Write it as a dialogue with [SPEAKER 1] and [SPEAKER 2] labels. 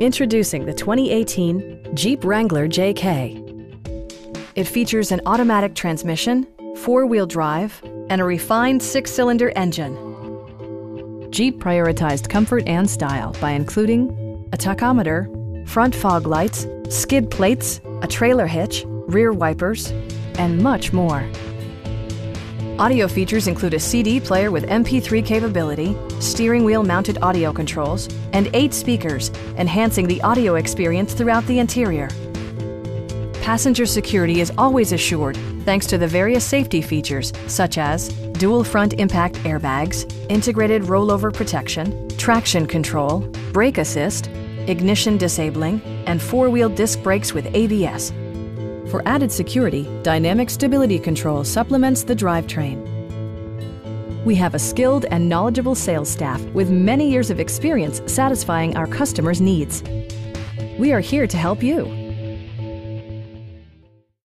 [SPEAKER 1] Introducing the 2018 Jeep Wrangler JK. It features an automatic transmission, four-wheel drive, and a refined six-cylinder engine. Jeep prioritized comfort and style by including a tachometer, front fog lights, skid plates, a trailer hitch, rear wipers, and much more. Audio features include a CD player with MP3 capability, steering wheel mounted audio controls, and eight speakers, enhancing the audio experience throughout the interior. Passenger security is always assured thanks to the various safety features such as dual front impact airbags, integrated rollover protection, traction control, brake assist, ignition disabling, and four-wheel disc brakes with ABS. For added security, Dynamic Stability Control supplements the drivetrain. We have a skilled and knowledgeable sales staff with many years of experience satisfying our customers' needs. We are here to help you.